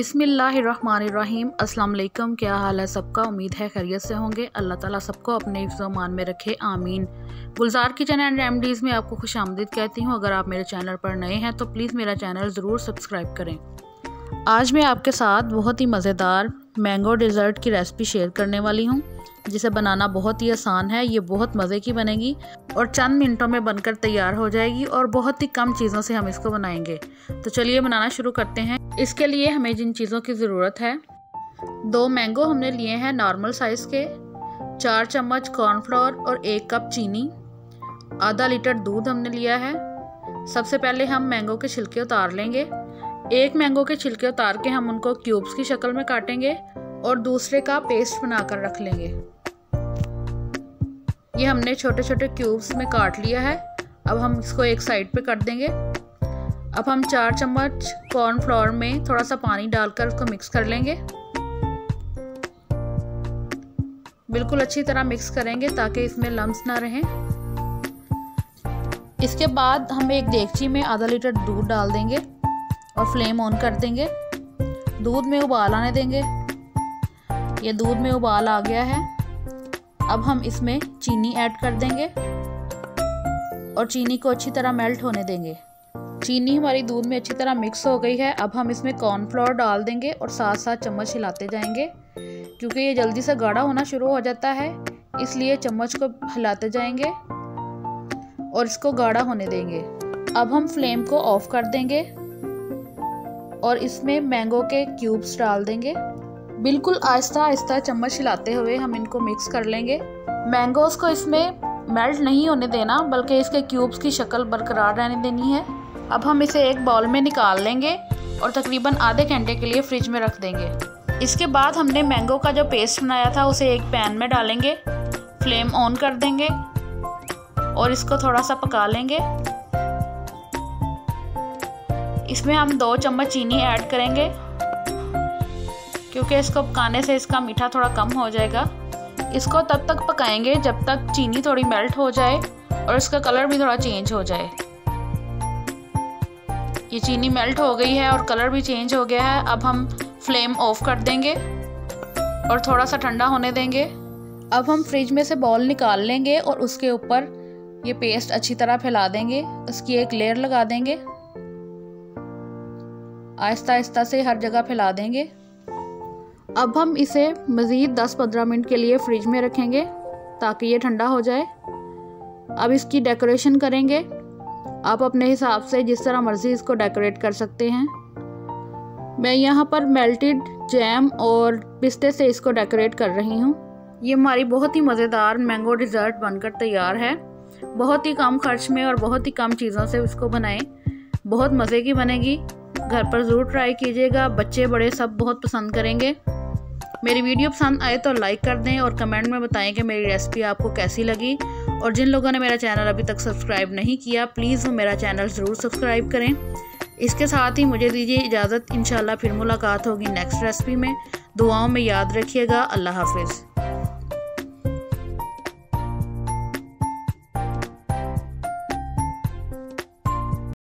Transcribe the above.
बिसमीम वालेकुम क्या हाल है सबका? उम्मीद है खैरियत से होंगे। अल्लाह ताला सबको अपने मान में रखे। आमीन। गुलजार किचन एंड रेमडीज़ में आपको खुश आमदीद कहती हूँ। अगर आप मेरे चैनल पर नए हैं तो प्लीज़ मेरा चैनल ज़रूर सब्सक्राइब करें। आज मैं आपके साथ बहुत ही मज़ेदार मैंगो डिज़र्ट की रेसिपी शेयर करने वाली हूँ। जिसे बनाना बहुत ही आसान है, ये बहुत मज़े की बनेगी और चंद मिनटों में बनकर तैयार हो जाएगी और बहुत ही कम चीज़ों से हम इसको बनाएँगे। तो चलिए बनाना शुरू करते हैं। इसके लिए हमें जिन चीज़ों की ज़रूरत है, दो मैंगो हमने लिए हैं नॉर्मल साइज़ के, चार चम्मच कॉर्नफ्लोर और एक कप चीनी, आधा लीटर दूध हमने लिया है। सबसे पहले हम मैंगो के छिलके उतार लेंगे। एक मैंगो के छिलके उतार के हम उनको क्यूब्स की शक्ल में काटेंगे और दूसरे का पेस्ट बनाकर रख लेंगे। ये हमने छोटे छोटे क्यूब्स में काट लिया है। अब हम इसको एक साइड पे कर देंगे। अब हम चार चम्मच कॉर्नफ्लोर में थोड़ा सा पानी डालकर उसको मिक्स कर लेंगे। बिल्कुल अच्छी तरह मिक्स करेंगे ताकि इसमें लम्स ना रहें। इसके बाद हम एक देगची में आधा लीटर दूध डाल देंगे और फ्लेम ऑन कर देंगे। दूध में उबाल आने देंगे। ये दूध में उबाल आ गया है। अब हम इसमें चीनी ऐड कर देंगे और चीनी को अच्छी तरह मेल्ट होने देंगे। चीनी हमारी दूध में अच्छी तरह मिक्स हो गई है। अब हम इसमें कॉर्नफ्लोर डाल देंगे और साथ साथ चम्मच हिलाते जाएँगे, क्योंकि ये जल्दी से गाढ़ा होना शुरू हो जाता है, इसलिए चम्मच को हिलाते जाएँगे और इसको गाढ़ा होने देंगे। अब हम फ्लेम को ऑफ़ कर देंगे और इसमें मैंगो के क्यूब्स डाल देंगे। बिल्कुल आहिस्ता आहिस्ता चम्मच हिलाते हुए हम इनको मिक्स कर लेंगे। मैंगोस को इसमें मेल्ट नहीं होने देना, बल्कि इसके क्यूब्स की शक्ल बरकरार रहने देनी है। अब हम इसे एक बाउल में निकाल लेंगे और तकरीबन आधे घंटे के लिए फ्रिज में रख देंगे। इसके बाद हमने मैंगो का जो पेस्ट बनाया था, उसे एक पैन में डालेंगे। फ्लेम ऑन कर देंगे और इसको थोड़ा सा पका लेंगे। इसमें हम दो चम्मच चीनी ऐड करेंगे। क्योंकि इसको पकाने से इसका मीठा थोड़ा कम हो जाएगा। इसको तब तक पकाएँगे जब तक चीनी थोड़ी मेल्ट हो जाए और इसका कलर भी थोड़ा चेंज हो जाए। ये चीनी मेल्ट हो गई है और कलर भी चेंज हो गया है। अब हम फ्लेम ऑफ़ कर देंगे और थोड़ा सा ठंडा होने देंगे। अब हम फ्रिज में से बॉल निकाल लेंगे और उसके ऊपर ये पेस्ट अच्छी तरह फैला देंगे। उसकी एक लेयर लगा देंगे। आहिस्ता आहिस्ता से हर जगह फैला देंगे। अब हम इसे मज़ीद 10-15 मिनट के लिए फ्रिज में रखेंगे ताकि ये ठंडा हो जाए। अब इसकी डेकोरेशन करेंगे। आप अपने हिसाब से जिस तरह मर्ज़ी इसको डेकोरेट कर सकते हैं। मैं यहाँ पर मेल्टेड जैम और पिस्ते से इसको डेकोरेट कर रही हूँ। ये हमारी बहुत ही मज़ेदार मैंगो डिज़र्ट बनकर तैयार है। बहुत ही कम खर्च में और बहुत ही कम चीज़ों से इसको बनाएँ। बहुत मज़े की बनेगी। घर पर ज़रूर ट्राई कीजिएगा। बच्चे बड़े सब बहुत पसंद करेंगे। मेरी वीडियो पसंद आए तो लाइक कर दें और कमेंट में बताएँ कि मेरी रेसिपी आपको कैसी लगी। और जिन लोगों ने मेरा चैनल अभी तक सब्सक्राइब नहीं किया, प्लीज़ वो मेरा चैनल ज़रूर सब्सक्राइब करें। इसके साथ ही मुझे दीजिए इजाज़त। इन फिर मुलाकात होगी नेक्स्ट रेसिपी में। दुआओं में याद रखिएगा। अल्लाह हाफिज़।